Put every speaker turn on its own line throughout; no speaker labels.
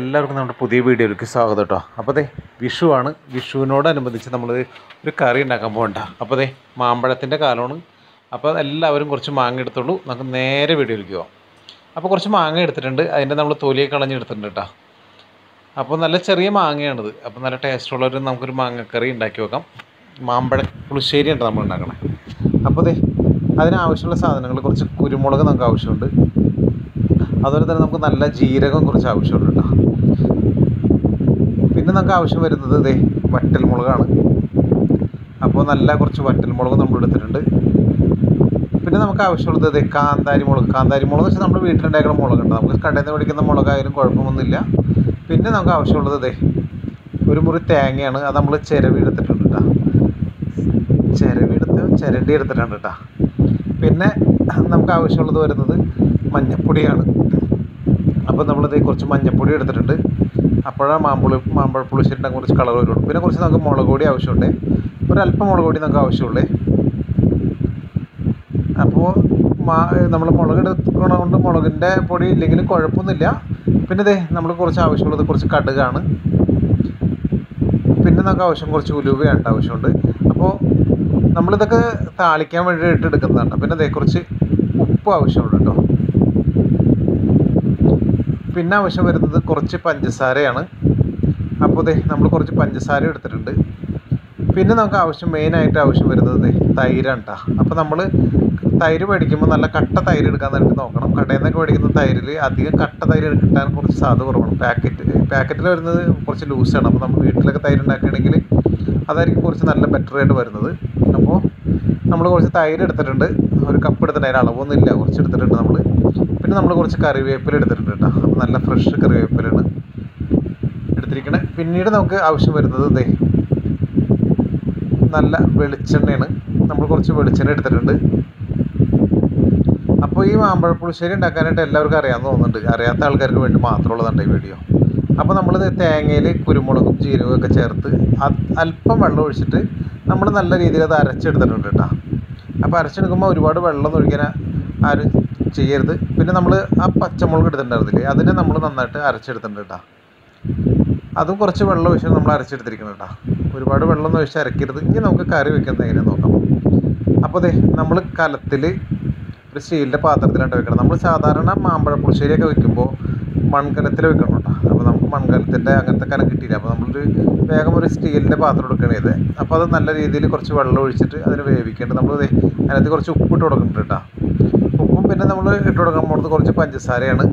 എല്ലാവർക്കും നമ്മുടെ പുതിയ വീഡിയോയിലേക്ക് സ്വാഗതം കേട്ടോ അപ്പോൾ അതെ വിഷുവാണ് വിഷുവിനോടനുബന്ധിച്ച് നമ്മൾ ഒരു കറി ഉണ്ടാക്കാൻ പോകണ്ട. അപ്പോൾ അതെ മാമ്പഴത്തിന്റെ കാലമാണ്. അപ്പോൾ എല്ലാവരും കുറച്ച് മാങ്ങ എടുത്തോളൂ നമുക്ക് നേരെ വീഡിയോയിലേക്ക് പോകാം അപ്പോൾ കുറച്ച് മാങ്ങ എടുത്തിട്ടുണ്ട്. അതിന്റെ നമ്മൾ തൊലിയൊക്കെ കളഞ്ഞെടുത്തിട്ടുണ്ട് കേട്ടോ അപ്പോൾ നല്ല ചെറിയ മാങ്ങയാണിത്. അപ്പോൾ നല്ല ടേസ്റ്റുള്ളൊരു നമുക്കൊരു മാങ്ങക്കറി ഉണ്ടാക്കി വെക്കാം. മാമ്പഴ പുളിശ്ശേരി ഉണ്ട് നമ്മൾ ഉണ്ടാക്കണേ. അപ്പോൾ അതെ അതിനാവശ്യമുള്ള സാധനങ്ങൾ കുറച്ച് കുരുമുളക് നമുക്ക് ആവശ്യമുണ്ട്. അതുപോലെ തന്നെ നമുക്ക് നല്ല ജീരകം കുറച്ച് ആവശ്യമുണ്ട് കേട്ടോ പിന്നെ നമുക്ക് ആവശ്യം വരുന്നത് ഇതേ വറ്റൽമുളകാണ് അപ്പോൾ നല്ല കുറച്ച് വറ്റൽമുളക് നമ്മൾ എടുത്തിട്ടുണ്ട്. പിന്നെ നമുക്ക് ആവശ്യമുള്ളത് ഇതേ കാന്താരി മുളക്. കാന്താരി മുളക് വെച്ചാൽ നമ്മുടെ വീട്ടിലുണ്ടാക്കുന്ന മുളകുണ്ട് നമുക്ക് കടയിൽ നിന്ന് മേടിക്കുന്ന മുളകായാലും കുഴപ്പമൊന്നുമില്ല. പിന്നെ നമുക്ക് ആവശ്യമുള്ളത് ഇതേ ഒരു മുറി തേങ്ങയാണ്. അത് നമ്മൾ ചിരവി എടുത്തിട്ടുണ്ട് കേട്ടോ ചിരവി എടുത്ത് ചിരണ്ടി എടുത്തിട്ടുണ്ട് കേട്ടോ പിന്നെ നമുക്ക് ആവശ്യമുള്ളത് വരുന്നത് മഞ്ഞപ്പൊടിയാണ്. അപ്പോൾ നമ്മളിത് കുറച്ച് മഞ്ഞപ്പൊടി എടുത്തിട്ടുണ്ട്. അപ്പോഴാണ് മാമ്പുളി മാമ്പഴ പുളിശ്ശേരിന്റെ കുറച്ച് കളർ വരുള്ളൂ. പിന്നെ കുറച്ച് നമുക്ക് മുളക് പൊടി ആവശ്യമുണ്ട്. ഒരല്പം മുളക് പൊടി നമുക്ക് ആവശ്യമുള്ളേ. അപ്പോൾ മാ നമ്മൾ മുളക് എടുക്കണതുകൊണ്ട് മുളകിന്റെ പൊടി ഇല്ലെങ്കിൽ കുഴപ്പമൊന്നുമില്ല. പിന്നെ ഇതേ നമ്മൾ കുറച്ച് ആവശ്യമുള്ളത് കുറച്ച് കടുകാണ്. പിന്നെ നമുക്ക് ആവശ്യം കുറച്ച് ഉലുവയുണ്ട് ആവശ്യമുണ്ട്. അപ്പോൾ നമ്മളിതൊക്കെ താളിക്കാൻ വേണ്ടിയിട്ട് എടുക്കുന്നതാണ്. പിന്നെ അതേ കുറച്ച് ഉപ്പ് ആവശ്യമുണ്ട് കേട്ടോ. പിന്നെ ആവശ്യം വരുന്നത് കുറച്ച് പഞ്ചസാരയാണ്. അപ്പോൾ ദേ നമ്മൾ കുറച്ച് പഞ്ചസാര എടുത്തിട്ടുണ്ട്. പിന്നെ നമുക്ക് ആവശ്യം മെയിനായിട്ട് ആവശ്യം വരുന്നത് തൈരാണ് കേട്ടോ അപ്പോൾ നമ്മൾ തൈര് മേടിക്കുമ്പോൾ നല്ല കട്ട തൈര് എടുക്കാൻ വേണ്ടി നോക്കണം. കടയിൽ നിന്നൊക്കെ മേടിക്കുന്ന തൈരിൽ അധികം കട്ട തൈര് കിട്ടാൻ കുറച്ച് സാധ്യത കുറവാണ്. പാക്കറ്റ് പാക്കറ്റിൽ വരുന്നത് കുറച്ച് ലൂസാണ് അപ്പോൾ നമ്മൾ വീട്ടിലൊക്കെ തൈര് ഉണ്ടാക്കുകയാണെങ്കിൽ അതായിരിക്കും കുറച്ച് നല്ല ബെറ്റർ ആയിട്ട് വരുന്നത്. അപ്പോൾ നമ്മൾ കുറച്ച് തൈര് എടുത്തിട്ടുണ്ട്. ഒരു കപ്പ് എടുത്തിട്ടുണ്ട്. അതിന് അളവൊന്നും ഇല്ല കുറച്ച് എടുത്തിട്ടുണ്ട് നമ്മൾ പിന്നെ നമ്മൾ കുറച്ച് കറിവേപ്പില എടുത്തിട്ടുണ്ട് കേട്ടോ. അപ്പോൾ നല്ല ഫ്രഷ് കറിവേപ്പിലാണ് എടുത്തിരിക്കണേ. പിന്നീട് നമുക്ക് ആവശ്യം വരുന്നത് ഇതേ നല്ല വെളിച്ചെണ്ണയാണ്. നമ്മൾ കുറച്ച് വെളിച്ചെണ്ണ എടുത്തിട്ടുണ്ട്. അപ്പോൾ ഈ മാമ്പഴ പുളിശ്ശേരി ഉണ്ടാക്കാനായിട്ട് എല്ലാവർക്കും അറിയാമെന്ന് തോന്നുന്നുണ്ട്. അറിയാത്ത ആൾക്കാർക്ക് വേണ്ടി മാത്രമുള്ളതാണ് ഈ വീഡിയോ. അപ്പോൾ നമ്മൾ തേങ്ങയിൽ കുരുമുളകും ജീരകവും ഒക്കെ ചേർത്ത് അല്പം വെള്ളം ഒഴിച്ചിട്ട് നമ്മൾ നല്ല രീതിയിൽ അത് അരച്ചെടുത്തിട്ടുണ്ട് കേട്ടോ. അപ്പോൾ അരച്ചെടുക്കുമ്പോൾ ഒരുപാട് വെള്ളം ഒഴിക്കാൻ ആരും ചെയ്യരുത്. പിന്നെ നമ്മൾ ആ പച്ചമുളക് എടുത്തിട്ടുണ്ടായിരുന്നില്ലേ? അതിനെ നമ്മൾ നന്നായിട്ട് അരച്ചെടുത്തിട്ടുണ്ട് കേട്ടോ അതും കുറച്ച് വെള്ളം ഒഴിച്ച് നമ്മൾ അരച്ചെടുത്തിരിക്കണം കേട്ടോ ഒരുപാട് വെള്ളം ഒഴിച്ച് അരക്കരുത്. ഇനി നമുക്ക് കറി വെക്കുന്നത് എങ്ങനെ നോക്കാം. അപ്പോൾ അതെ നമ്മൾ കലത്തിൽ ഒരു സ്റ്റീലിന്റെ പാത്രത്തിലാണ് വെക്കണം. നമ്മൾ സാധാരണ മാമ്പഴ പുളിശ്ശേരിയൊക്കെ വെക്കുമ്പോൾ മൺകലത്തിൽ വെക്കണം കേട്ടോ അപ്പോൾ നമുക്ക് മൺകലത്തിന്റെ അങ്ങനത്തെ കലം കിട്ടിയില്ല. അപ്പോൾ നമ്മളൊരു വേഗം ഒരു സ്റ്റീലിന്റെ പാത്രം എടുക്കണം ഇത്. അപ്പോൾ അത് നല്ല രീതിയിൽ കുറച്ച് വെള്ളം ഒഴിച്ചിട്ട് അതിന് വേവിക്കേണ്ടത് നമ്മൾ അതിനകത്ത് കുറച്ച് ഉപ്പിട്ട് കൊടുക്കുന്നുണ്ട് കേട്ടോ പിന്നെ നമ്മൾ ഇട്ട് കൊടുക്കാൻ പോകുന്നത് കുറച്ച് പഞ്ചസാരയാണ്.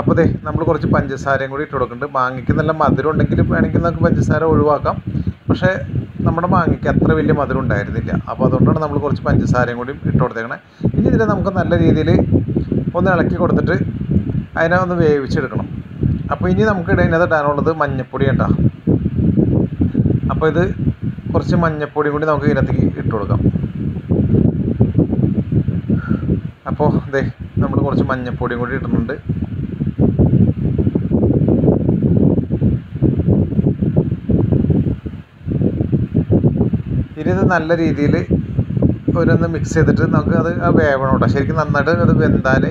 അപ്പോൾ ദേ നമ്മൾ കുറച്ച് പഞ്ചസാരയും കൂടി ഇട്ട് കൊടുക്കുന്നുണ്ട്. മാങ്ങയ്ക്ക് നല്ല മധുരം ഉണ്ടെങ്കിൽ വേണമെങ്കിൽ നമുക്ക് പഞ്ചസാര ഒഴിവാക്കാം. പക്ഷേ നമ്മുടെ മാങ്ങയ്ക്ക് അത്ര വലിയ മധുരം ഉണ്ടായിരുന്നില്ല. അപ്പോൾ അതുകൊണ്ടാണ് നമ്മൾ കുറച്ച് പഞ്ചസാരയും കൂടി ഇട്ട് കൊടുത്തേക്കണേ. ഇനി ഇതിനെ നമുക്ക് നല്ല രീതിയിൽ ഒന്ന് ഇളക്കി കൊടുത്തിട്ട് അതിനെ ഒന്ന് വേവിച്ചെടുക്കണം. അപ്പോൾ ഇനി നമുക്ക് ഇതിനകത്ത് ഇടാനുള്ളത് മഞ്ഞപ്പൊടി കേട്ടോ അപ്പോൾ ഇത് കുറച്ച് മഞ്ഞപ്പൊടി കൂടി നമുക്ക് ഇതിനകത്തേക്ക് ഇട്ട് കൊടുക്കാം. അപ്പോൾ ഇതേ നമ്മൾ കുറച്ച് മഞ്ഞപ്പൊടിയും കൂടി ഇടുന്നുണ്ട് ഇനി ഇത് നല്ല രീതിയിൽ ഒരൊന്ന് മിക്സ് ചെയ്തിട്ട് നമുക്ക് അത് വേവണം കേട്ടോ. ശരിക്കും നന്നായിട്ട് അത് വെന്താൽ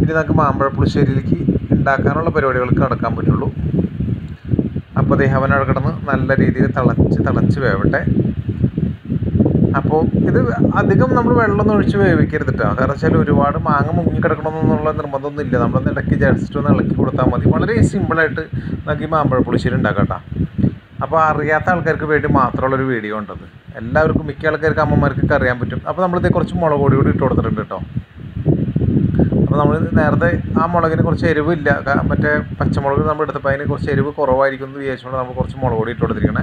ഇനി നമുക്ക് മാമ്പഴ പുളിശ്ശേരിയിലേക്ക് ഉണ്ടാക്കാനുള്ള പരിപാടികൾക്ക് കടക്കാൻ പറ്റുള്ളൂ. അപ്പോൾ ദേ അവനവിടെ കിടന്ന് നല്ല രീതിയിൽ തിളച്ച് തിളച്ച് വേവട്ടെ. അപ്പോൾ ഇത് അധികം നമ്മൾ വെള്ളം ഒഴിച്ച് വേവിക്കരുത് കേട്ടോ കാരണം വെച്ചാൽ ഒരുപാട് മാങ്ങ മുങ്ങി കിടക്കണമെന്നുള്ള നിർബന്ധമൊന്നും ഇല്ല നമ്മളൊന്ന് ഇടയ്ക്ക് ജസ്റ്റ് ഒന്ന് ഇളക്കി കൊടുത്താൽ മതി. വളരെ സിമ്പിളായിട്ട് നമുക്ക് ഈ മാമ്പഴ പുളിശ്ശേരി ഉണ്ടാക്കാം കേട്ടോ അപ്പോൾ അറിയാത്ത ആൾക്കാർക്ക് വേണ്ടി മാത്രമുള്ളൊരു വീഡിയോ ഉണ്ടത്. എല്ലാവർക്കും മിക്ക ആൾക്കാർക്ക് അമ്മമാർക്കൊക്കെ അറിയാൻ പറ്റും. അപ്പോൾ നമ്മളിത് കുറച്ച് മുളക് പൊടി കൂടി ഇട്ട് കൊടുത്തിട്ടുണ്ട് കേട്ടോ. അപ്പോൾ നമ്മൾ നേരത്തെ ആ മുളകിന് കുറച്ച് എരിവില്ല. മറ്റേ പച്ചമുളക് നമ്മൾ എടുത്തപ്പോൾ അതിന് കുറച്ച് എരിവ് കുറവായിരിക്കും എന്ന് വിചാരിച്ചുകൊണ്ട് നമ്മൾ കുറച്ച് മുളക് പൊടി ഇട്ട് കൊടുത്തിരിക്കണേ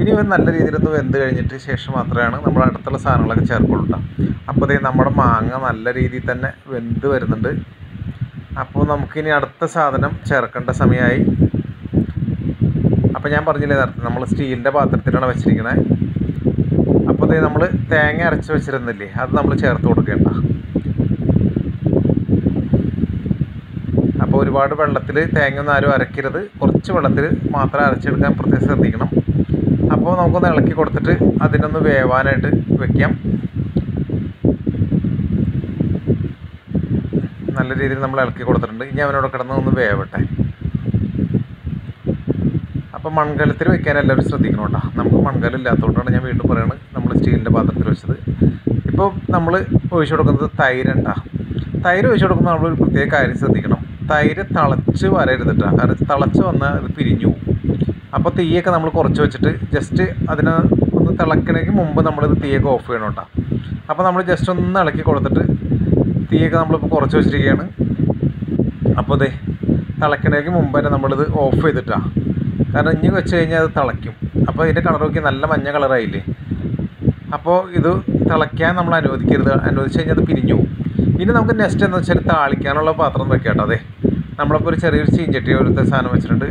ഇനി നല്ല രീതിയിൽ ഒന്ന് വെന്ത് കഴിഞ്ഞിട്ട് ശേഷം മാത്രമാണ് നമ്മൾ അടുത്തുള്ള സാധനങ്ങളൊക്കെ ചേർക്കുള്ളൂ കേട്ടോ അപ്പോൾ ഇതേ നമ്മുടെ മാങ്ങ നല്ല രീതിയിൽ തന്നെ വെന്ത് വരുന്നുണ്ട്. അപ്പോൾ നമുക്കിനി അടുത്ത സാധനം ചേർക്കേണ്ട സമയമായി അപ്പോൾ ഞാൻ പറഞ്ഞില്ലേ നേരത്തെ നമ്മൾ സ്റ്റീലിന്റെ പാത്രത്തിലാണ് വെച്ചിരിക്കണേ. അപ്പോൾ നമ്മൾ തേങ്ങ അരച്ച് വെച്ചിരുന്നില്ലേ അത് നമ്മൾ ചേർത്ത് കൊടുക്കേണ്ട. അപ്പോൾ ഒരുപാട് വെള്ളത്തിൽ തേങ്ങ ഒന്നും ആരും അരക്കരുത്. കുറച്ച് വെള്ളത്തിൽ മാത്രം അരച്ചെടുക്കാൻ പ്രത്യേകം ശ്രദ്ധിക്കണം. അപ്പോൾ നമുക്കൊന്ന് ഇളക്കി കൊടുത്തിട്ട് അതിനൊന്ന് വേവാനായിട്ട് വെക്കാം. നല്ല രീതിയിൽ നമ്മൾ ഇളക്കി കൊടുത്തിട്ടുണ്ട്. ഇനി അവനോട് കിടന്ന് ഒന്ന് വേവട്ടെ. അപ്പോൾ മൺകലത്തിൽ വെക്കാൻ എല്ലാവരും ശ്രദ്ധിക്കണം കേട്ടോ. നമുക്ക് മൺകലം ഇല്ലാത്തതുകൊണ്ടാണ് ഞാൻ വീണ്ടും പറയുന്നത് നമ്മൾ സ്റ്റീലിന്റെ പാത്രത്തിൽ വെച്ചത്. ഇപ്പോൾ നമ്മൾ ഒഴിച്ചു കൊടുക്കുന്നത് തൈരുണ്ടാ തൈര് ഒഴിച്ചു കൊടുക്കുമ്പോൾ നമ്മൾ ഒരു പ്രത്യേക കാര്യം ശ്രദ്ധിക്കണം. തൈര് തിളച്ച് വരരുത് കേട്ടോ കാരണം തിളച്ച് വന്നാൽ അത് പിരിഞ്ഞു പോകും അപ്പോൾ തീയൊക്കെ നമ്മൾ കുറച്ച് വെച്ചിട്ട് ജസ്റ്റ് അതിന് ഒന്ന് തിളക്കണമെങ്കിൽ മുമ്പ് നമ്മളിത് തീയൊക്കെ ഓഫ് ചെയ്യണം കേട്ടോ അപ്പോൾ നമ്മൾ ജസ്റ്റ് ഒന്ന് ഇളക്കി കൊടുത്തിട്ട് തീയൊക്കെ നമ്മളിപ്പോൾ കുറച്ച് വെച്ചിരിക്കുകയാണ്. അപ്പോൾ അതെ തിളക്കണമെങ്കിൽ മുമ്പ് തന്നെ നമ്മളിത് ഓഫ് ചെയ്തിട്ടാണ് കാരണം ഇനി വെച്ച് കഴിഞ്ഞാൽ അത് തിളയ്ക്കും. അപ്പോൾ ഇതിന്റെ കളർ നോക്കി നല്ല മഞ്ഞ കളറായില്ലേ അപ്പോൾ ഇത് തിളയ്ക്കാൻ നമ്മൾ അനുവദിക്കരുത്. അനുവദിച്ച് കഴിഞ്ഞാൽ അത് പിരിഞ്ഞു ഇനി നമുക്ക് നെക്സ്റ്റ് എന്ന് വെച്ചാൽ താളിക്കാനുള്ള പാത്രം വെക്കാം അതെ നമ്മളിപ്പോൾ ഒരു ചെറിയൊരു ചീഞ്ചട്ടി ഒരുത്തെ സാധനം വെച്ചിട്ടുണ്ട്.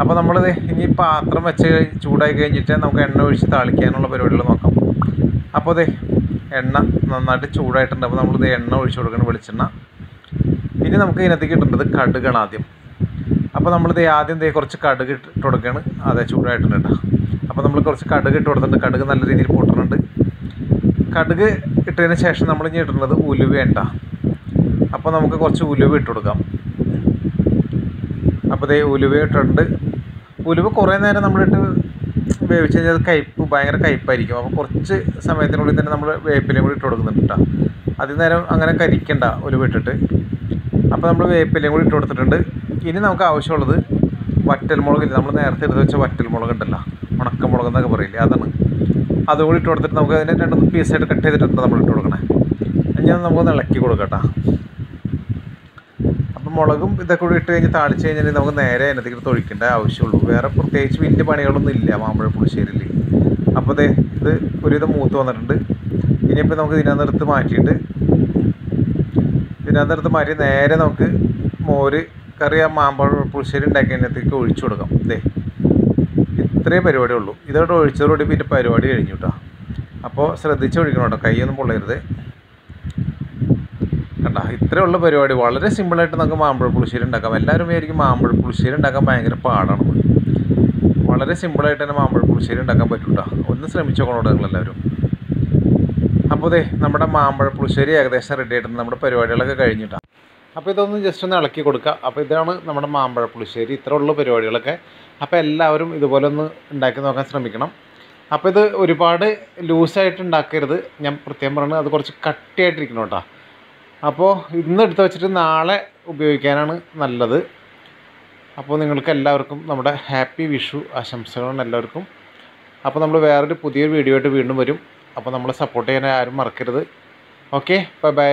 അപ്പോൾ നമ്മളിത് ഇനി പാത്രം വെച്ച് ചൂടായി കഴിഞ്ഞിട്ട് നമുക്ക് എണ്ണ ഒഴിച്ച് താളിക്കാനുള്ള പരിപാടികൾ നോക്കാം. അപ്പോൾ അതെ എണ്ണ നന്നായിട്ട് ചൂടായിട്ടുണ്ട്. അപ്പോൾ നമ്മളിത് എണ്ണ ഒഴിച്ച് കൊടുക്കണം വെളിച്ചെണ്ണ. ഇനി നമുക്ക് ഇതിനകത്തേക്ക് ഇടേണ്ടത് കടുകാണ് ആദ്യം. അപ്പോൾ നമ്മളിത് ആദ്യം ദേ കുറച്ച് കടുക് ഇട്ട് കൊടുക്കുകയാണ് അതെ ചൂടായിട്ടുണ്ട് കേട്ടോ. അപ്പോൾ നമ്മൾ കുറച്ച് കടുക് ഇട്ട് കൊടുത്തിട്ടുണ്ട്. കടുക് നല്ല രീതിയിൽ പൊട്ടുന്നുണ്ട് കടുക് ഇട്ടതിന് ശേഷം നമ്മൾ ഇനി ഇടുന്നത് ഉലുവേണ്ട അപ്പോൾ നമുക്ക് കുറച്ച് ഉലുവ ഇട്ട് കൊടുക്കാം. അപ്പോൾ ഇതേ ഉലുവ ഇട്ടിട്ടുണ്ട്. ഉലുവ കുറേ നേരം നമ്മളിട്ട് വേവിച്ച് കഴിഞ്ഞാൽ അത് കയ്പ്പ് ഭയങ്കര കയ്പ്പായിരിക്കും. അപ്പോൾ കുറച്ച് സമയത്തിനുള്ളിൽ തന്നെ നമ്മൾ വേപ്പിലയും കൂടി ഇട്ട് കൊടുക്കുന്നുണ്ട് കേട്ടോ അതിൽ നേരം അങ്ങനെ കരിക്കണ്ട ഉലുവ ഇട്ടിട്ട്. അപ്പോൾ നമ്മൾ വേപ്പിലയും കൂടി ഇട്ട് കൊടുത്തിട്ടുണ്ട്. ഇനി നമുക്ക് ആവശ്യമുള്ളത് വറ്റൽമുളകില്ല നമ്മൾ നേരത്തെ എടുത്ത് വെച്ച വറ്റൽമുളക് ഉണ്ടല്ലോ ഉണക്കമുളക് എന്നൊക്കെ പറയില്ലേ അതാണ്. അതും കൂടി ഇട്ട് കൊടുത്തിട്ട് നമുക്ക് അതിനെ രണ്ട് പീസായിട്ട് കട്ട് ചെയ്തിട്ടുണ്ട് നമ്മൾ ഇട്ട് കൊടുക്കണേ. ഇനി നമുക്കൊന്ന് ഇളക്കി കൊടുക്കട്ടോ. അപ്പം മുളകും ഇതൊക്കെ കൂടി ഇട്ട് കഴിഞ്ഞ് താളിച്ച് കഴിഞ്ഞാൽ നമുക്ക് നേരെ അതിനകത്തേക്ക് തൊഴിക്കേണ്ട ആവശ്യമുള്ളൂ. വേറെ പ്രത്യേകിച്ച് വലിയ പണികളൊന്നും ഇല്ല മാമ്പഴ പുളിശ്ശേരിയിൽ അപ്പോൾ അതെ ഇത് ഒരുവിധം മൂത്ത് വന്നിട്ടുണ്ട്. ഇനിയിപ്പോൾ നമുക്ക് ഇതിനകത്തെടുത്ത് മാറ്റിയിട്ട് ഇതിനകത്തെടുത്ത് മാറ്റി നേരെ നമുക്ക് മോര് കറി ആ മാമ്പഴ പുളിശ്ശേരി ഉണ്ടാക്കിയതിനകത്തേക്ക് ഒഴിച്ചു കൊടുക്കാം. ദേ ഇത്രയും പരിപാടി ഉള്ളൂ. ഇതോടെ ഒഴിച്ചതോടെ പിന്നെ പരിപാടി കഴിഞ്ഞു കേട്ടോ അപ്പോൾ ശ്രദ്ധിച്ച് ഒഴിക്കണം കേട്ടോ കൈയൊന്നും പൊള്ളരുത്. കണ്ട ഇത്രയേ ഉള്ള പരിപാടി. വളരെ സിമ്പിളായിട്ട് നമുക്ക് മാമ്പഴ പുളിശ്ശേരി ഉണ്ടാക്കാം. എല്ലാവരും വിചാരിക്കും മാമ്പഴ പുളിശ്ശേരി ഉണ്ടാക്കാൻ ഭയങ്കര പാടാണ്. വളരെ സിമ്പിളായിട്ട് തന്നെ മാമ്പഴ പുളിശ്ശേരി ഉണ്ടാക്കാൻ പറ്റും കേട്ടോ ഒന്ന് ശ്രമിച്ചു നോക്കണം നിങ്ങളെല്ലാവരും. അപ്പോൾ ദേ നമ്മുടെ മാമ്പഴ പുളിശ്ശേരി ഏകദേശം റെഡി ആയിട്ടുണ്ട്. നമ്മുടെ പരിപാടികളൊക്കെ കഴിഞ്ഞിട്ടാണ് അപ്പോൾ ഇതൊന്ന് ജസ്റ്റ് ഒന്ന് ഇളക്കി കൊടുക്കുക അപ്പോൾ ഇതാണ് നമ്മുടെ മാമ്പഴ പുളിശ്ശേരി. ഇത്ര പരിപാടികളൊക്കെ. അപ്പോൾ എല്ലാവരും ഇതുപോലെ ഒന്ന് ഉണ്ടാക്കി നോക്കാൻ ശ്രമിക്കണം. അപ്പോൾ ഇത് ഒരുപാട് ലൂസായിട്ട് ഉണ്ടാക്കരുത് ഞാൻ പ്രത്യേകം പറയുന്നത് അത് കുറച്ച് കട്ടിയായിട്ടിരിക്കണം കേട്ടോ. അപ്പോൾ ഇന്ന് എടുത്ത് വെച്ചിട്ട് നാളെ ഉപയോഗിക്കാനാണ് നല്ലത്. അപ്പോൾ നിങ്ങൾക്ക് എല്ലാവർക്കും നമ്മുടെ ഹാപ്പി വിഷു ആശംസകളാണ് എല്ലാവർക്കും. അപ്പോൾ നമ്മൾ വേറൊരു പുതിയൊരു വീഡിയോ ആയിട്ട് വീണ്ടും വരും. അപ്പോൾ നമ്മളെ സപ്പോർട്ട് ചെയ്യാൻ ആരും മറക്കരുത്. Okay bye bye